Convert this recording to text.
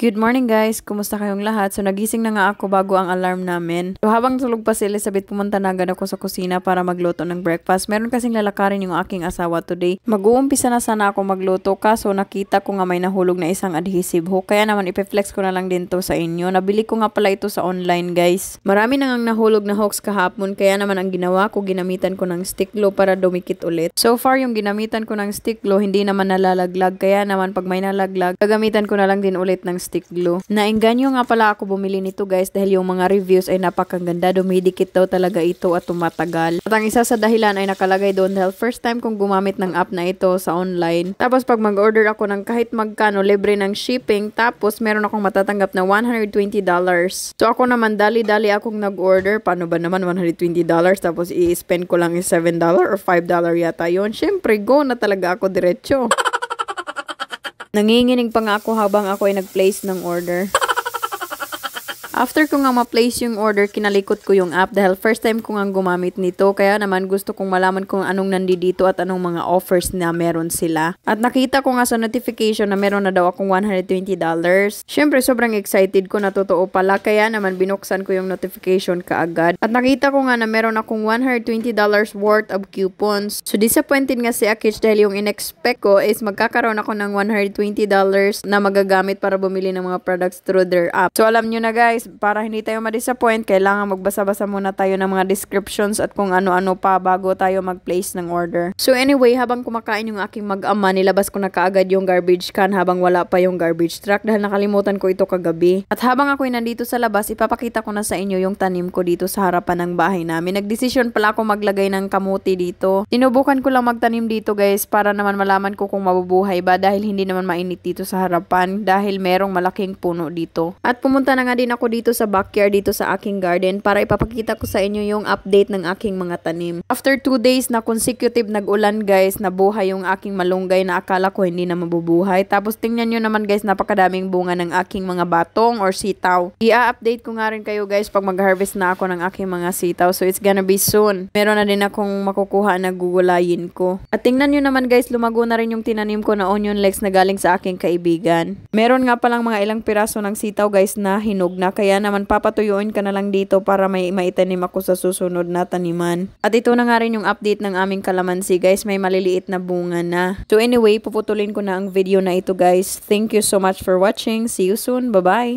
Good morning guys! Kumusta kayong lahat? So nagising na nga ako bago ang alarm namin. So habang tulog pa si Elizabeth, pumunta na agad ako sa kusina para magluto ng breakfast. Meron kasing lalakarin yung aking asawa today. Mag-uumpisa na sana ako magluto kaso nakita ko nga may nahulog na isang adhesive hook. Kaya naman ipeflex ko na lang din to sa inyo. Nabili ko nga pala ito sa online guys. Marami na ngang nahulog na hooks kahapon kaya naman ang ginawa ko ginamitan ko ng stick glue para dumikit ulit. So far yung ginamitan ko ng stick glue hindi naman nalalaglag kaya naman pag may nalaglag gagamitan ko na lang din ulit ng stick glue. Nainganyo nga pala ako bumili nito guys dahil yung mga reviews ay napakaganda. Dumidikit daw talaga ito at tumatagal. At ang isa sa dahilan ay nakalagay doon dahil first time kong gumamit ng app na ito sa online. Tapos pag mag-order ako ng kahit magkano libre ng shipping tapos meron akong matatanggap na $120. So ako naman dali-dali akong nag-order. Paano ba naman $120 tapos i-spend ko lang is $7 or $5 yata yon Siyempre go na talaga ako diretso. Nanginginig pa nga ako habang ako ay nag-place ng order. After ko nga ma-place yung order, kinalikot ko yung app dahil first time ko nga gumamit nito. Kaya naman gusto kong malaman kung anong nandito at anong mga offers na meron sila. At nakita ko nga sa notification na meron na daw akong $120. Siyempre, sobrang excited ko na totoo pala. Kaya naman binuksan ko yung notification kaagad. At nakita ko nga na meron akong $120 worth of coupons. So, disappointed nga si Akish dahil yung in-expect ko is magkakaroon ako ng $120 na magagamit para bumili ng mga products through their app. So, alam nyo na guys, para hindi tayo ma-disappoint, kailangan magbasa-basa muna tayo ng mga descriptions at kung ano-ano pa bago tayo mag-place ng order. So anyway, habang kumakain yung aking mag-ama, nilabas ko na kaagad yung garbage can habang wala pa yung garbage truck dahil nakalimutan ko ito kagabi. At habang ako'y nandito sa labas, ipapakita ko na sa inyo yung tanim ko dito sa harapan ng bahay namin. Nagdesisyon pala ako maglagay ng kamuti dito. Sinubukan ko lang magtanim dito guys para naman malaman ko kung mabubuhay ba dahil hindi naman mainit dito sa harapan dahil merong malaking puno dito. At pumunta na nga din ako dito sa backyard dito sa aking garden para ipapakita ko sa inyo yung update ng aking mga tanim. After 2 days na consecutive nag-ulan guys, nabuhay yung aking malunggay na akala ko hindi na mabubuhay. Tapos tingnan nyo naman guys, napakadaming bunga ng aking mga batong or sitaw. I-update ko nga rin kayo guys pag mag-harvest na ako ng aking mga sitaw. So it's gonna be soon. Meron na din akong makukuha na gugulayin ko. At tingnan nyo naman guys, lumago na rin yung tinanim ko na onion legs na galing sa aking kaibigan. Meron nga palang mga ilang piraso ng sitaw guys na hinog na kaya naman papatuyuin ka na lang dito para may maitanim ako sa susunod na taniman. At ito na nga rin yung update ng aming kalamansi guys. May maliliit na bunga na. So anyway, puputulin ko na ang video na ito guys. Thank you so much for watching. See you soon. Bye-bye!